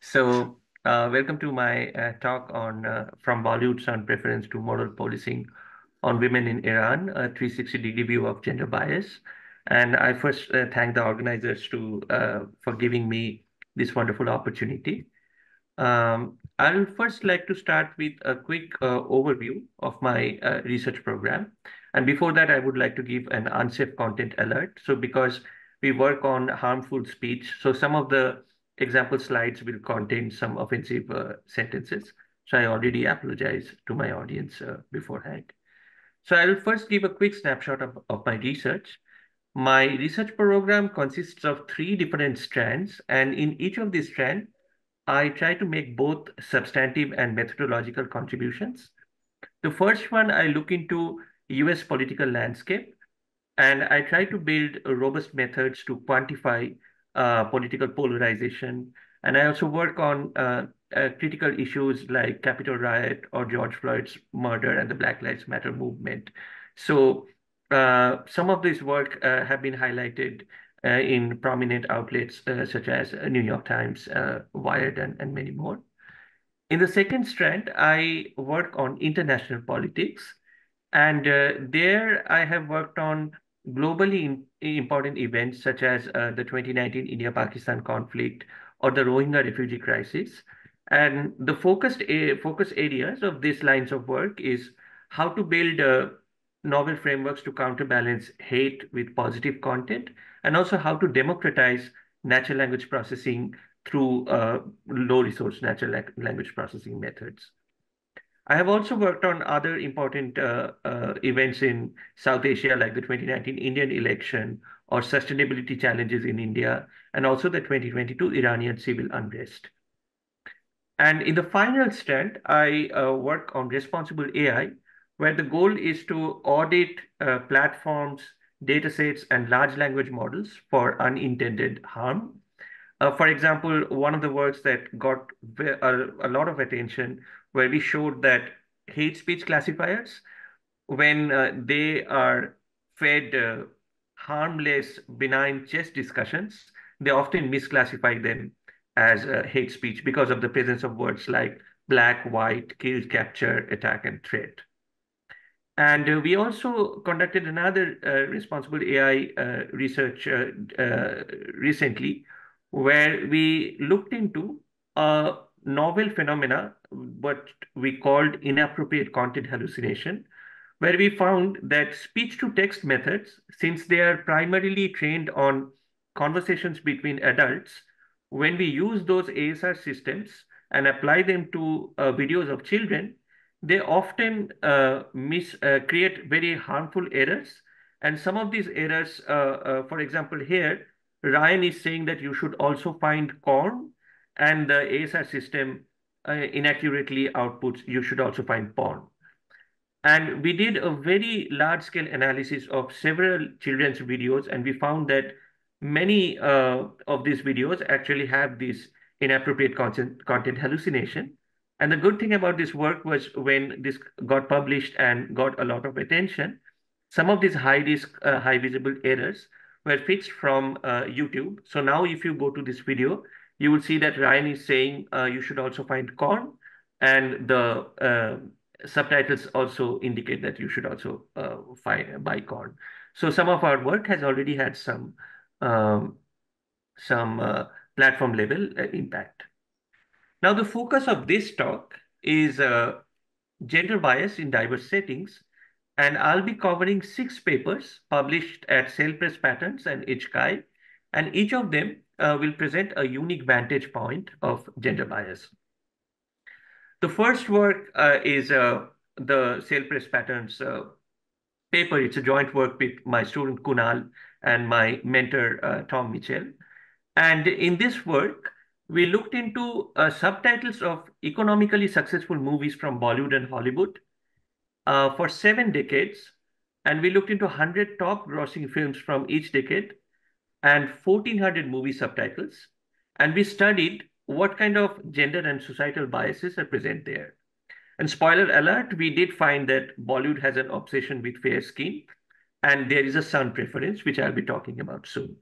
So, uh, welcome to my uh, talk on uh, From Bollywood Son Preference to Moral Policing on Women in Iran, a 360 degree view of gender bias. And I first uh, thank the organizers to uh, for giving me this wonderful opportunity. Um, I'll first like to start with a quick uh, overview of my research program. And before that, I would like to give an unsafe content alert. So because we work on harmful speech, so some of the example slides will contain some offensive uh, sentences. So I already apologize to my audience uh, beforehand. So I will first give a quick snapshot of, of my research. My research program consists of three different strands, and in each of these strands, I try to make both substantive and methodological contributions. The first one, I look into US political landscape, and I try to build robust methods to quantify political polarization. And I also work on uh, uh, critical issues like Capitol riot or George Floyd's murder and the Black Lives Matter movement. So uh, some of this work uh, have been highlighted uh, in prominent outlets such as New York Times, Wired, and, and many more. In the second strand, I work on international politics. And there I have worked on globally important events such as uh, the 2019 India-Pakistan conflict or the Rohingya refugee crisis. And the focused focus areas of these lines of work is how to build uh, novel frameworks to counterbalance hate with positive content, and also how to democratize natural language processing through uh, low resource natural language processing methods. I have also worked on other important uh, uh, events in South Asia, like the 2019 Indian election or sustainability challenges in India, and also the 2022 Iranian civil unrest. And in the final strand, I uh, work on responsible AI, where the goal is to audit uh, platforms, datasets, and large language models for unintended harm. Uh, for example, one of the works that got a, a lot of attention where we showed that hate speech classifiers, when uh, they are fed uh, harmless, benign chess discussions, they often misclassify them as uh, hate speech because of the presence of words like black, white, kill, capture, attack, and threat. And uh, we also conducted another uh, responsible AI uh, research recently, where we looked into a novel phenomena what we called inappropriate content hallucination, where we found that speech-to-text methods, since they are primarily trained on conversations between adults, when we use those ASR systems and apply them to uh, videos of children, they often uh, mis uh, create very harmful errors. And some of these errors, uh, uh, for example, here, Ryan is saying that you should also find corn, and the ASR system uh, inaccurately outputs, you should also find porn. And we did a very large scale analysis of several children's videos, and we found that many uh, of these videos actually have this inappropriate content, content hallucination. And the good thing about this work was when this got published and got a lot of attention, some of these high risk, uh, high visible errors were fixed from uh, YouTube. So now if you go to this video, you will see that Ryan is saying uh, you should also find corn, and the uh, subtitles also indicate that you should also uh, find buy corn. So some of our work has already had some um, some uh, platform level uh, impact. Now the focus of this talk is uh, gender bias in diverse settings, and I'll be covering six papers published at Cell Press Patterns and HCI, and each of them uh, will present a unique vantage point of gender bias. The first work uh, is uh, the Cell Press Patterns uh, paper. It's a joint work with my student Kunal and my mentor uh, Tom Mitchell. And in this work, we looked into uh, subtitles of economically successful movies from Bollywood and Hollywood for seven decades. And we looked into 100 top grossing films from each decade and 1400 movie subtitles. And we studied what kind of gender and societal biases are present there. And spoiler alert, we did find that Bollywood has an obsession with fair skin, and there is a son preference, which I'll be talking about soon.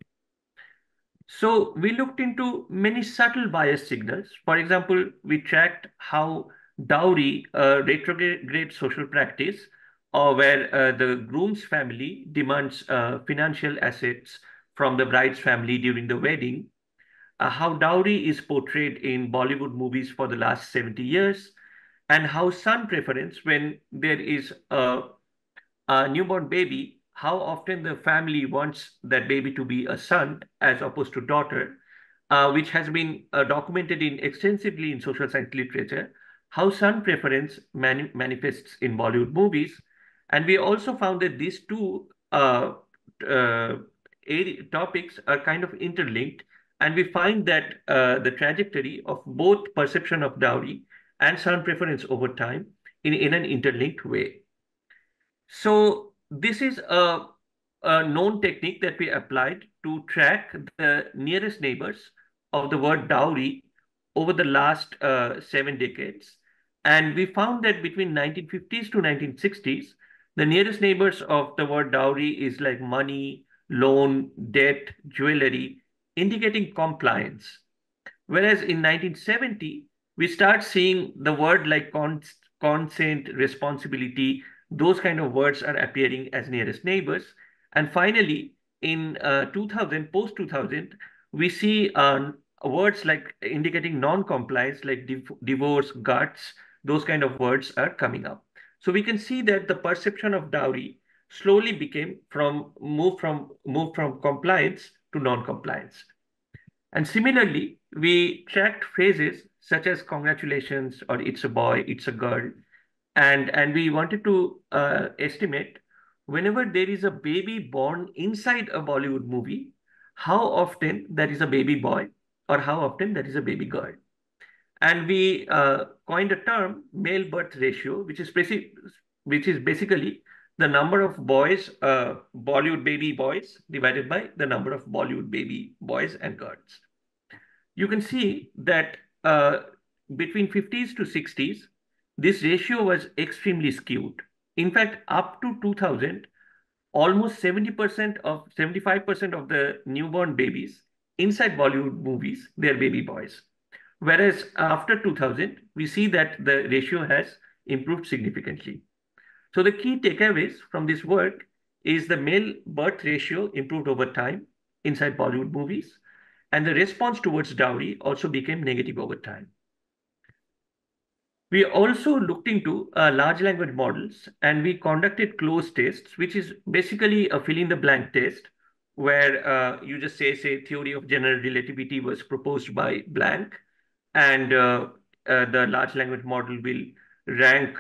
So we looked into many subtle bias signals. For example, we tracked how dowry, a retrograde social practice, or where uh, the groom's family demands uh, financial assets from the bride's family during the wedding, uh, how dowry is portrayed in Bollywood movies for the last 70 years, and how son preference when there is a, a newborn baby. How often the family wants that baby to be a son as opposed to daughter, uh, which has been uh, documented in extensively in social science literature, how son preference mani manifests in Bollywood movies. And we also found that these two topics are kind of interlinked. And we find that uh, the trajectory of both perception of dowry and son preference over time in, in an interlinked way. So this is a, a known technique that we applied to track the nearest neighbors of the word dowry over the last uh, seven decades. And we found that between 1950s to 1960s, the nearest neighbors of the word dowry is like money, loan, debt, jewelry, indicating compliance. Whereas in 1970, we start seeing the word like consent, responsibility, those kind of words are appearing as nearest neighbors. And finally, in uh, 2000, post 2000, we see uh, words like indicating non-compliance, like div divorce, guts, those kind of words are coming up. So we can see that the perception of dowry slowly became from move from move from compliance to non-compliance. And similarly, we tracked phrases such as congratulations or it's a boy, it's a girl, and and we wanted to uh, estimate whenever there is a baby born inside a Bollywood movie, how often there is a baby boy or how often there is a baby girl. And we uh, coined a term, male birth ratio, which is, which is basically the number of boys, uh, Bollywood baby boys, divided by the number of Bollywood baby boys and girls. You can see that uh, between 50s to 60s, this ratio was extremely skewed. In fact, up to 2000, almost 70% of 75% of the newborn babies inside Bollywood movies, they're baby boys. Whereas after 2000, we see that the ratio has improved significantly. So the key takeaways from this work is the male birth ratio improved over time inside Bollywood movies, and the response towards dowry also became negative over time. We also looked into uh, large language models and we conducted cloze tests, which is basically a fill in the blank test where uh, you just say, say, theory of general relativity was proposed by blank, and uh, uh the large language model will rank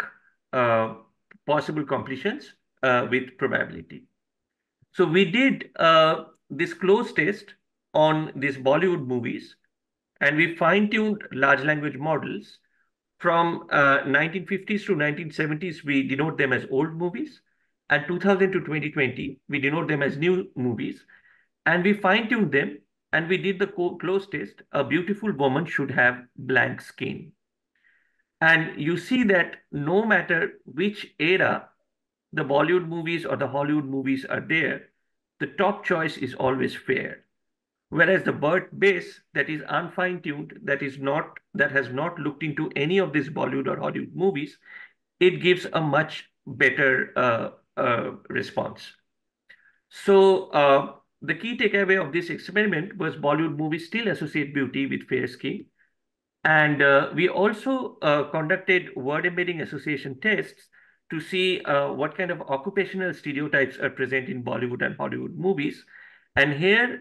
uh, possible completions uh, with probability. So we did this cloze test on these Bollywood movies, and we fine-tuned large language models from uh, 1950s to 1970s, we denote them as old movies. And 2000 to 2020, we denote them as new movies. And we fine-tuned them and we did the cloze test. A beautiful woman should have blank skin. And you see that no matter which era the Bollywood movies or the Hollywood movies are there, the top choice is always fair. Whereas the BERT base that is unfine-tuned, that is not that has not looked into any of these Bollywood or Hollywood movies, it gives a much better uh, uh, response. So uh, the key takeaway of this experiment was Bollywood movies still associate beauty with fair skin. And uh, we also uh, conducted word embedding association tests to see uh, what kind of occupational stereotypes are present in Bollywood and Hollywood movies. And here,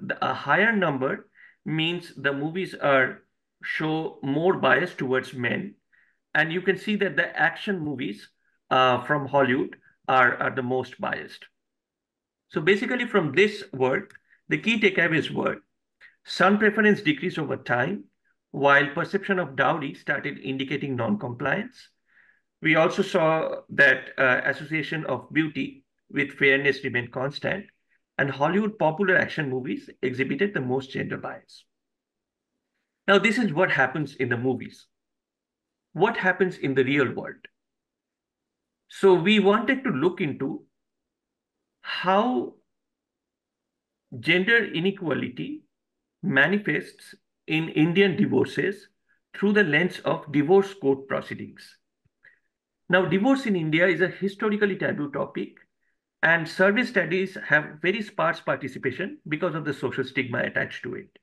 the, a higher number means the movies are show more bias towards men. And you can see that the action movies uh, from Hollywood are, are the most biased. So basically from this work, the key takeaway is were son preference decreased over time, while perception of dowry started indicating non-compliance. We also saw that uh, association of beauty with fairness remained constant, and Hollywood popular action movies exhibited the most gender bias. Now, this is what happens in the movies. What happens in the real world? So we wanted to look into how gender inequality manifests in Indian divorces through the lens of divorce court proceedings. Now, divorce in India is a historically taboo topic, and survey studies have very sparse participation because of the social stigma attached to it.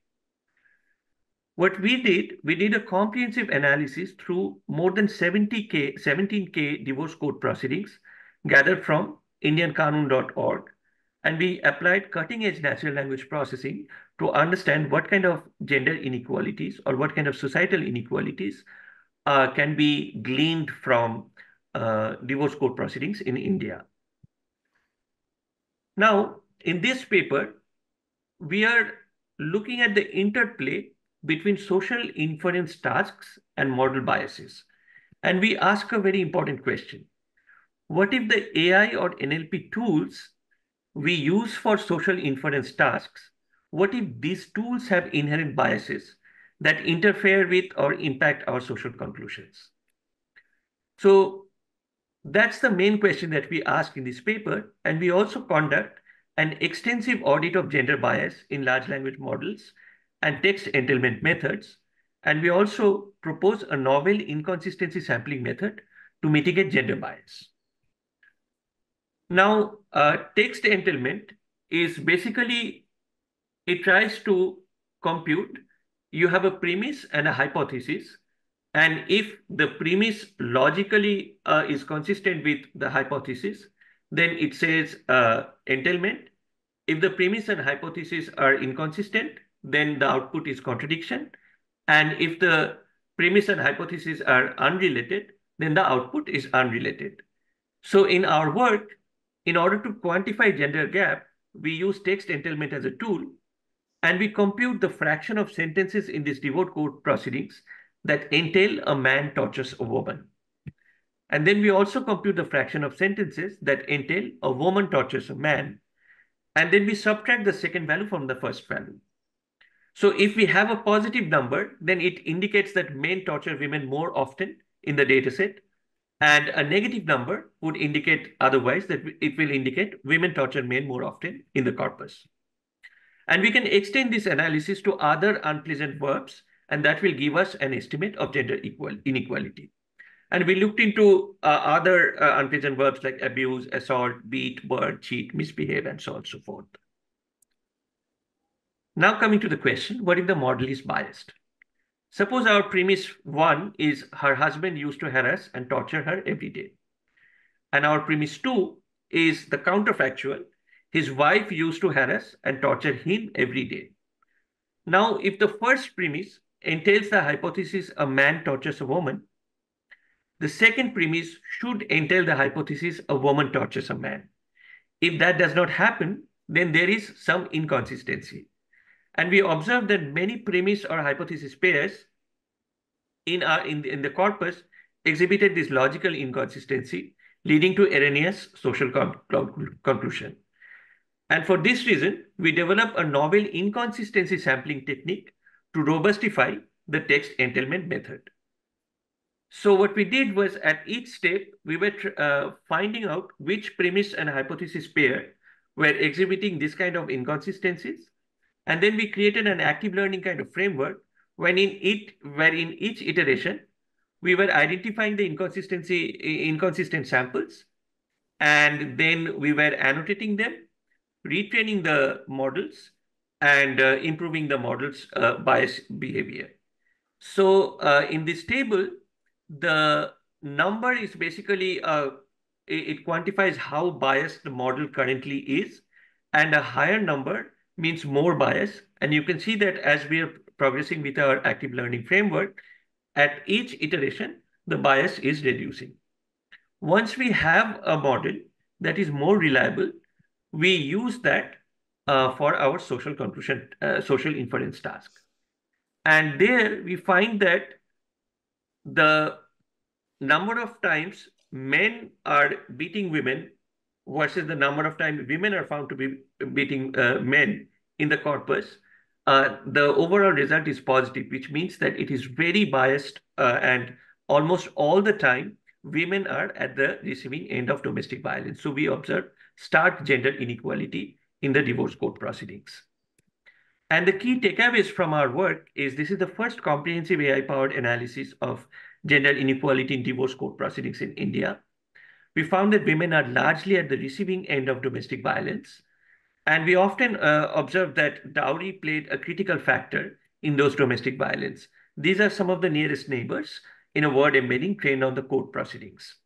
What we did, we did a comprehensive analysis through more than 70K, 17K divorce court proceedings gathered from indiankanoon.org, and we applied cutting edge natural language processing to understand what kind of gender inequalities or what kind of societal inequalities uh, can be gleaned from uh, divorce court proceedings in India. Now, in this paper, we are looking at the interplay between social inference tasks and model biases. And we ask a very important question. What if the AI or NLP tools we use for social inference tasks, what if these tools have inherent biases that interfere with or impact our social conclusions? So that's the main question that we ask in this paper. And we also conduct an extensive audit of gender bias in large language models and text entailment methods. And we also propose a novel inconsistency sampling method to mitigate gender bias. Now, uh, text entailment is basically, it tries to compute, you have a premise and a hypothesis. And if the premise logically uh, is consistent with the hypothesis, then it says uh, entailment. If the premise and hypothesis are inconsistent, then the output is contradiction. And if the premise and hypothesis are unrelated, then the output is unrelated. So in our work, in order to quantify gender gap, we use text entailment as a tool, and we compute the fraction of sentences in these divorce court proceedings that entail a man tortures a woman. And then we also compute the fraction of sentences that entail a woman tortures a man. And then we subtract the second value from the first value. So if we have a positive number, then it indicates that men torture women more often in the data set. And a negative number would indicate otherwise that it will indicate women torture men more often in the corpus. And we can extend this analysis to other unpleasant verbs, and that will give us an estimate of gender equal inequality. And we looked into uh, other uh, unpleasant verbs like abuse, assault, beat, burn, cheat, misbehave, and so on and so forth. Now coming to the question, what if the model is biased? Suppose our premise one is her husband used to harass and torture her every day. And our premise two is the counterfactual. His wife used to harass and torture him every day. Now, if the first premise entails the hypothesis a man tortures a woman, the second premise should entail the hypothesis a woman tortures a man. If that does not happen, then there is some inconsistency. And we observed that many premise or hypothesis pairs in, our, in, the, in the corpus exhibited this logical inconsistency, leading to erroneous social conclusion. And for this reason, we developed a novel inconsistency sampling technique to robustify the text entailment method. So what we did was at each step, we were uh, finding out which premise and hypothesis pair were exhibiting this kind of inconsistencies and then we created an active learning kind of framework when in it, where in each iteration, we were identifying the inconsistency, inconsistent samples, and then we were annotating them, retraining the models, and uh, improving the model's uh, bias behavior. So uh, in this table, the number is basically, uh, it, it quantifies how biased the model currently is, and a higher number means more bias. And you can see that as we are progressing with our active learning framework, at each iteration, the bias is reducing. Once we have a model that is more reliable, we use that uh, for our social conclusion, uh, social inference task. And there we find that the number of times men are beating women versus the number of times women are found to be beating uh, men in the corpus, uh, the overall result is positive, which means that it is very biased uh, and almost all the time, women are at the receiving end of domestic violence. So we observe stark gender inequality in the divorce court proceedings. And the key takeaways from our work is this is the first comprehensive AI-powered analysis of gender inequality in divorce court proceedings in India. We found that women are largely at the receiving end of domestic violence. And we often uh, observed that dowry played a critical factor in those domestic violence. These are some of the nearest neighbors in a word embedding trained on the court proceedings.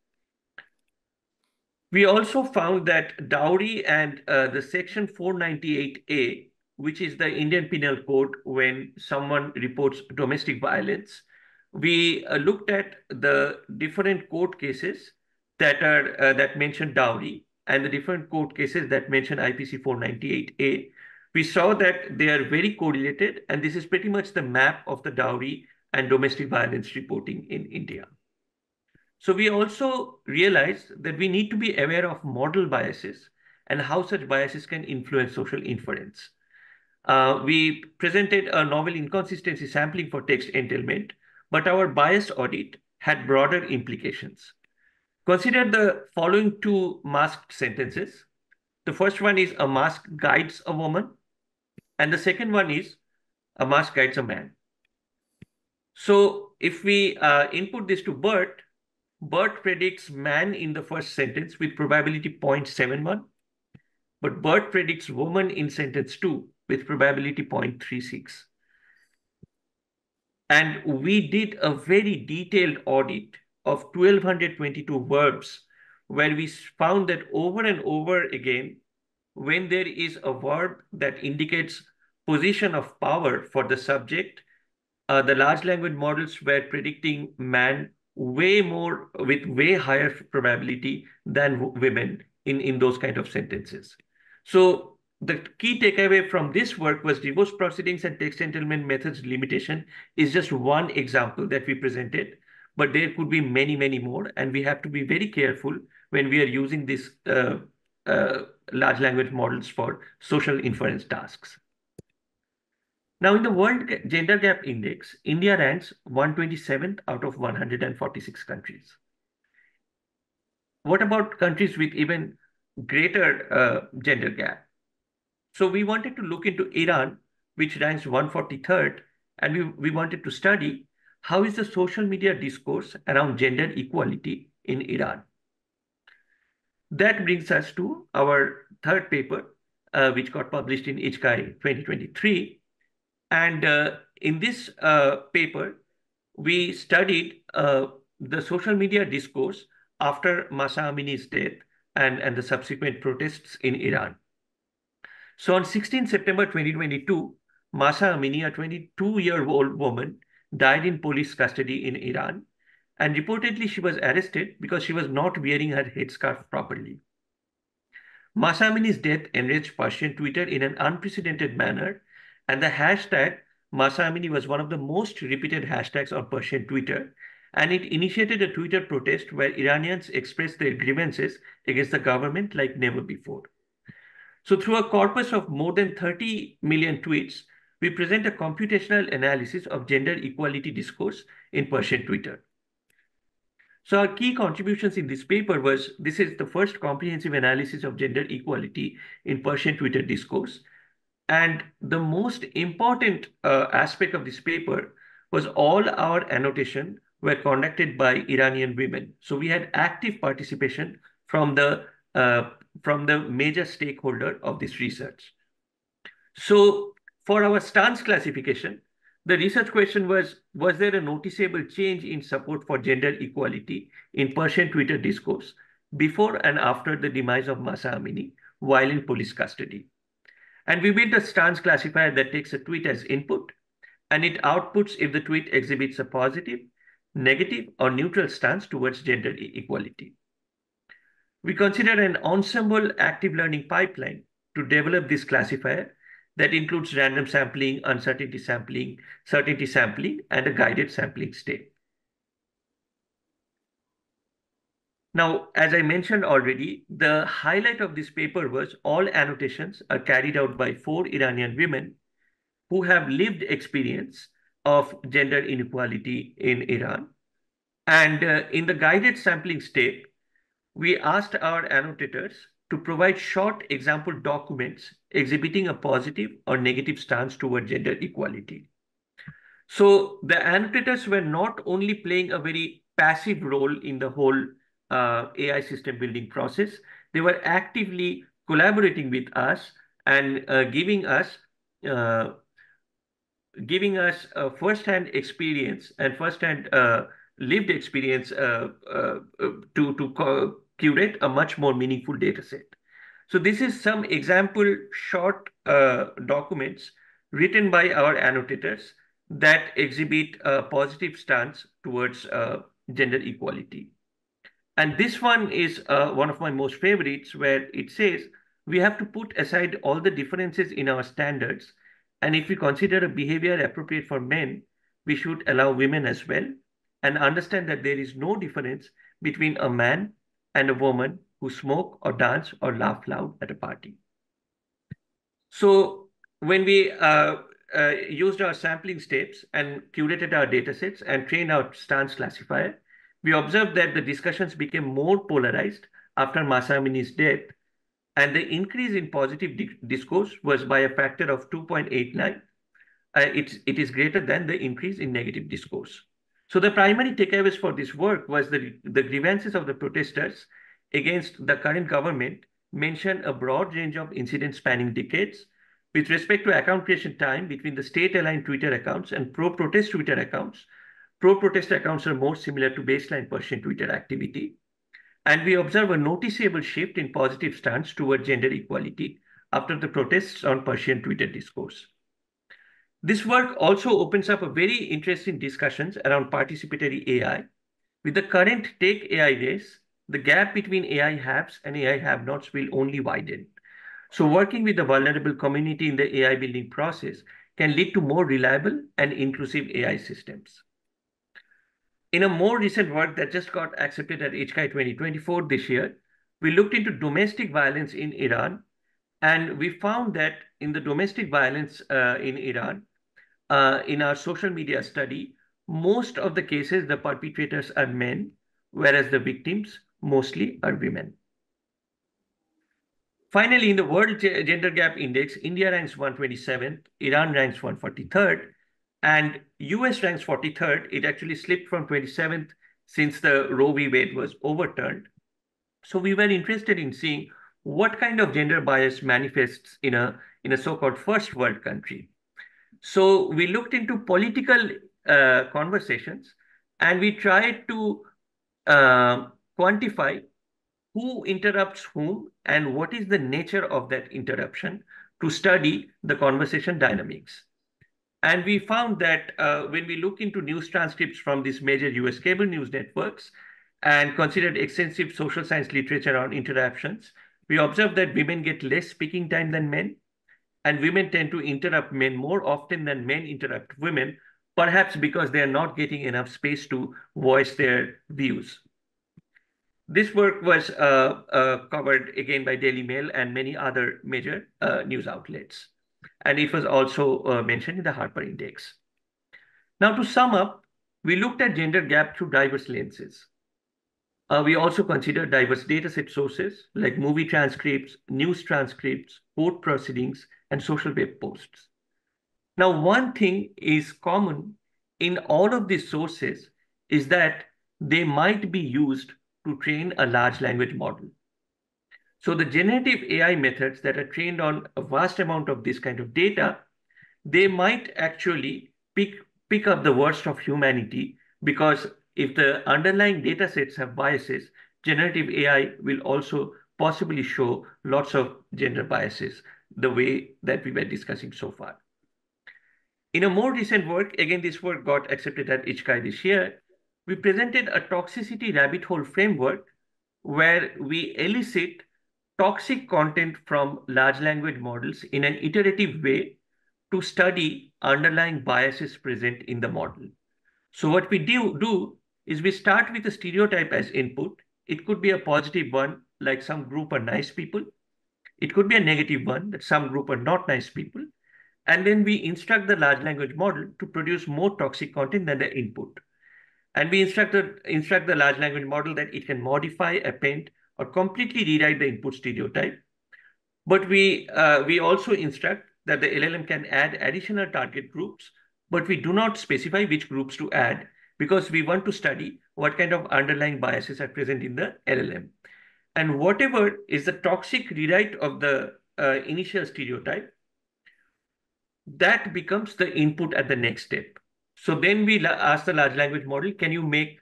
We also found that dowry and uh, the section 498A, which is the Indian Penal Code when someone reports domestic violence, we uh, looked at the different court cases that are uh, that mention dowry and the different court cases that mention IPC 498A. We saw that they are very correlated, and this is pretty much the map of the dowry and domestic violence reporting in India. So we also realized that we need to be aware of model biases and how such biases can influence social inference. Uh, we presented a novel inconsistency sampling for text entailment, but our bias audit had broader implications. Consider the following two masked sentences. The first one is a mask guides a woman, and the second one is a mask guides a man. So if we uh, input this to BERT, BERT predicts man in the first sentence with probability 0.71, but BERT predicts woman in sentence 2 with probability 0.36. And we did a very detailed audit of 1222 verbs where we found that over and over again, when there is a verb that indicates position of power for the subject, uh, the large language models were predicting man way more with way higher probability than women in, in those kind of sentences. So the key takeaway from this work was divorce proceedings and text entailment methods limitation is just one example that we presented, but there could be many, many more. And we have to be very careful when we are using these uh, uh, large language models for social inference tasks. Now, in the World Gender Gap Index, India ranks 127th out of 146 countries. What about countries with even greater uh, gender gap? So we wanted to look into Iran, which ranks 143rd, and we, we wanted to study how is the social media discourse around gender equality in Iran. That brings us to our third paper, uh, which got published in IJCAI 2023, and uh, in this uh, paper, we studied uh, the social media discourse after Mahsa Amini's death and, and the subsequent protests in Iran. So on 16 September 2022, Mahsa Amini, a 22-year-old woman, died in police custody in Iran. And reportedly, she was arrested because she was not wearing her headscarf properly. Mahsa Amini's death enraged Persian Twitter in an unprecedented manner and the hashtag Mahsa Amini was one of the most repeated hashtags on Persian Twitter. And it initiated a Twitter protest where Iranians expressed their grievances against the government like never before. So through a corpus of more than 30 million tweets, we present a computational analysis of gender equality discourse in Persian Twitter. So our key contributions in this paper was, this is the first comprehensive analysis of gender equality in Persian Twitter discourse. And the most important uh, aspect of this paper was all our annotation were conducted by Iranian women. So we had active participation from the uh, from the major stakeholder of this research. So for our stance classification, the research question was, was there a noticeable change in support for gender equality in Persian Twitter discourse before and after the demise of Mahsa Amini while in police custody? And we built a stance classifier that takes a tweet as input and it outputs if the tweet exhibits a positive, negative, or neutral stance towards gender equality. We consider an ensemble active learning pipeline to develop this classifier that includes random sampling, uncertainty sampling, certainty sampling, and a guided sampling state. Now, as I mentioned already, the highlight of this paper was all annotations are carried out by four Iranian women who have lived experience of gender inequality in Iran. And uh, in the guided sampling state, we asked our annotators to provide short example documents exhibiting a positive or negative stance toward gender equality. So the annotators were not only playing a very passive role in the whole uh, AI system building process, they were actively collaborating with us and uh, giving us uh, giving us a first-hand experience and first-hand uh, lived experience uh, uh, to to curate a much more meaningful data set. So this is some example short documents written by our annotators that exhibit a positive stance towards uh, gender equality. And this one is uh, one of my most favorites where it says, we have to put aside all the differences in our standards. And if we consider a behavior appropriate for men, we should allow women as well and understand that there is no difference between a man and a woman who smoke or dance or laugh loud at a party. So when we uh, uh, used our sampling steps and curated our datasets and trained our stance classifier, we observed that the discussions became more polarized after Mahsa Amini's death, and the increase in positive di discourse was by a factor of 2.89. Uh, it is greater than the increase in negative discourse. So the primary takeaways for this work was that the grievances of the protesters against the current government mentioned a broad range of incidents spanning decades, with respect to account creation time between the state-aligned Twitter accounts and pro-protest Twitter accounts, pro-protest accounts are more similar to baseline Persian Twitter activity. And we observe a noticeable shift in positive stance toward gender equality after the protests on Persian Twitter discourse. This work also opens up a very interesting discussions around participatory AI. With the current Take AI race, the gap between AI haves and AI have-nots will only widen. So working with the vulnerable community in the AI building process can lead to more reliable and inclusive AI systems. In a more recent work that just got accepted at HCI 2024 this year, we looked into domestic violence in Iran, and we found that in the domestic violence uh, in Iran, uh, in our social media study, most of the cases, the perpetrators are men, whereas the victims mostly are women. Finally, in the World Gender Gap Index, India ranks 127th, Iran ranks 143rd, and US ranks 43rd. It actually slipped from 27th since the Roe v. Wade was overturned. So we were interested in seeing what kind of gender bias manifests in a, in a so-called first world country. So we looked into political uh, conversations and we tried to uh, quantify who interrupts whom and what is the nature of that interruption to study the conversation dynamics. And we found that uh, when we look into news transcripts from these major US cable news networks and considered extensive social science literature on interruptions, we observe that women get less speaking time than men, and women tend to interrupt men more often than men interrupt women, perhaps because they are not getting enough space to voice their views. This work was uh, uh, covered again by Daily Mail and many other major uh, news outlets. And it was also uh, mentioned in the Harper Index. Now, to sum up, we looked at gender gap through diverse lenses. Uh, we also consider diverse dataset sources like movie transcripts, news transcripts, court proceedings, and social web posts. Now, one thing is common in all of these sources is that they might be used to train a large language model. So the generative AI methods that are trained on a vast amount of this kind of data, they might actually pick, pick up the worst of humanity because if the underlying data sets have biases, generative AI will also possibly show lots of gender biases, the way that we were discussing so far. In a more recent work, again, this work got accepted at HCI this year, we presented a toxicity rabbit hole framework where we elicit toxic content from large language models in an iterative way to study underlying biases present in the model. So what we do, do is we start with a stereotype as input. It could be a positive one, like some group are nice people. It could be a negative one, that some group are not nice people. And then we instruct the large language model to produce more toxic content than the input. And we instruct the, instruct the large language model that it can modify, append, or completely rewrite the input stereotype. But we, uh, we also instruct that the LLM can add additional target groups, but we do not specify which groups to add because we want to study what kind of underlying biases are present in the LLM. And whatever is the toxic rewrite of the uh, initial stereotype, that becomes the input at the next step. So then we ask the large language model, can you make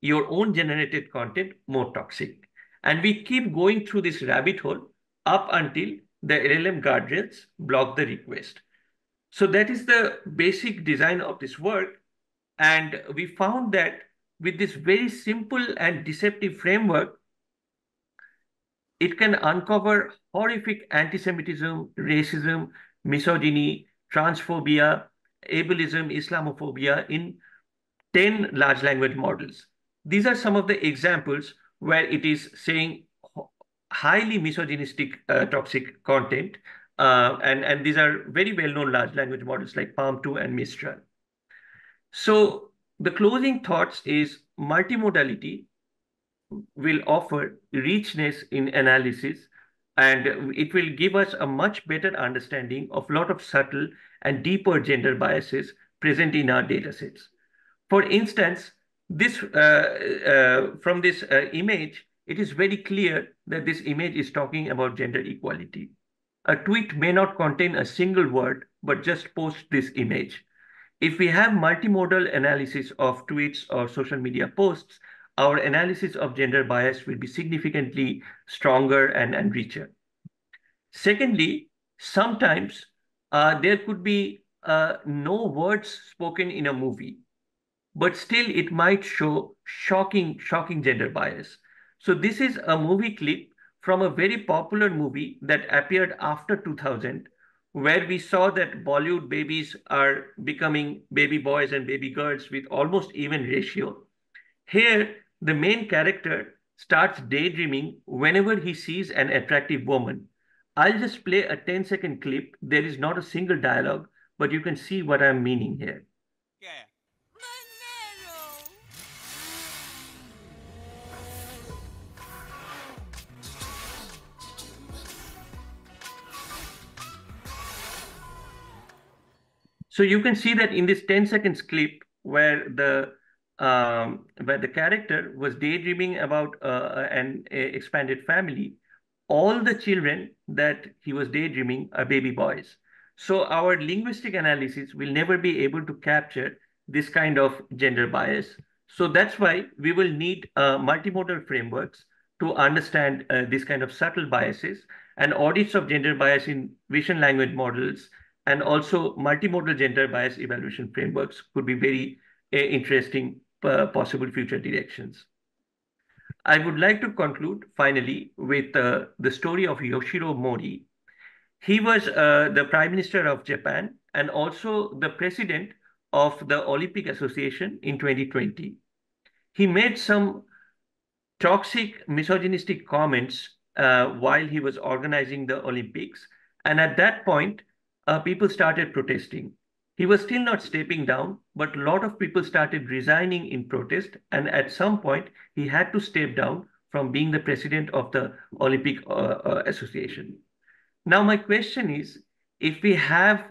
your own generated content more toxic? And we keep going through this rabbit hole up until the LLM guardrails block the request. So that is the basic design of this work. And we found that with this very simple and deceptive framework, it can uncover horrific anti-Semitism, racism, misogyny, transphobia, ableism, Islamophobia in 10 large language models. These are some of the examples where it is saying highly misogynistic uh, toxic content. Uh, and, and these are very well-known large language models like PaLM 2 and Mistral. So the closing thoughts is multimodality will offer richness in analysis and it will give us a much better understanding of a lot of subtle and deeper gender biases present in our datasets. For instance, this uh, uh, from this uh, image, it is very clear that this image is talking about gender equality. A tweet may not contain a single word, but just post this image. If we have multimodal analysis of tweets or social media posts, our analysis of gender bias will be significantly stronger and, and richer. Secondly, sometimes uh, there could be uh, no words spoken in a movie, but still it might show shocking, shocking gender bias. So this is a movie clip from a very popular movie that appeared after 2000, where we saw that Bollywood babies are becoming baby boys and baby girls with almost even ratio. Here, the main character starts daydreaming whenever he sees an attractive woman. I'll just play a 10 second clip. There is not a single dialogue, but you can see what I'm meaning here. Yeah. So you can see that in this 10 seconds clip where the um, where the character was daydreaming about uh, an expanded family, all the children that he was daydreaming are baby boys. So our linguistic analysis will never be able to capture this kind of gender bias. So that's why we will need uh, multimodal frameworks to understand uh, this kind of subtle biases and audits of gender bias in vision language models and also multimodal gender bias evaluation frameworks could be very uh, interesting uh, possible future directions. I would like to conclude finally with uh, the story of Yoshiro Mori. He was uh, the Prime Minister of Japan and also the President of the Olympic Association in 2020. He made some toxic misogynistic comments uh, while he was organizing the Olympics. And at that point, uh, people started protesting. He was still not stepping down, but a lot of people started resigning in protest. And at some point, he had to step down from being the president of the Olympic uh, uh, Association. Now, my question is, if we have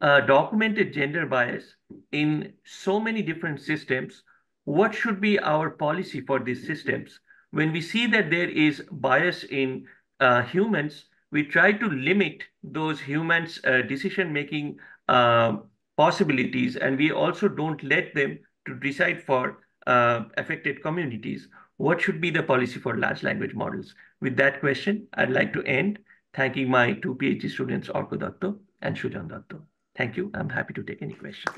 documented gender bias in so many different systems, what should be our policy for these systems? When we see that there is bias in uh, humans, we try to limit those humans' uh, decision-making uh, possibilities, and we also don't let them to decide for uh, affected communities. What should be the policy for large language models? With that question, I'd like to end thanking my two PhD students, Arka Dutta and Sujan Dutta. Thank you. I'm happy to take any questions.